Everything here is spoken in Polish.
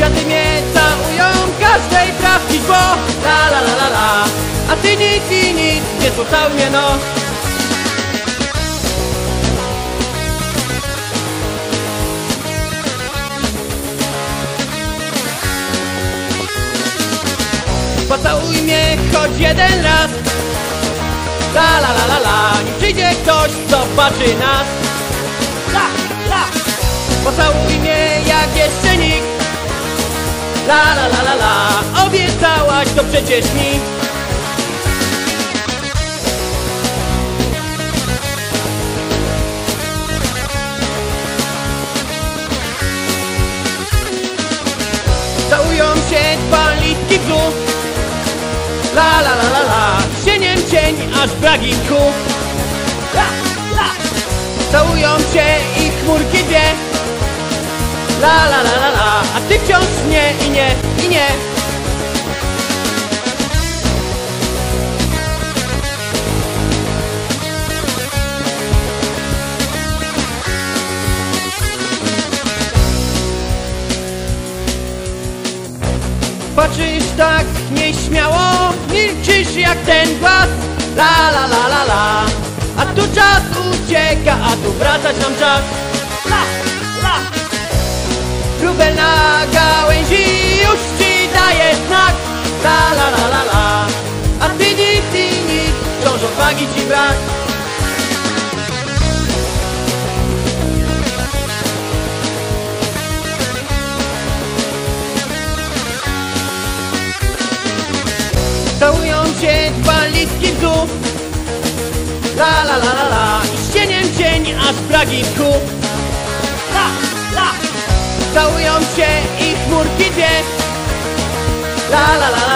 Kwiaty mnie całują każdej trawki Bo la la la la la. A ty nic i nic nie słuchał mnie no. Pocałuj mnie choć jeden raz. La la la la la. Nim przyjdzie ktoś, zobaczy nas. La la. Pocałuj mnie przecież mi. Całują się dwa litki w La la la la la. Cieniem cień aż bragi ku La la. Całują się i chmurki dwie La la la la la. A ty wciąż nie i nie i nie Patrzysz tak nieśmiało, milczysz jak ten głaz. La la la la la. A tu czas ucieka, a tu wracać nam czas. La la. Wróbel na gałęzi La la la la la. I cień aż w kół La la. Całują cię i chmurki dwie. La la la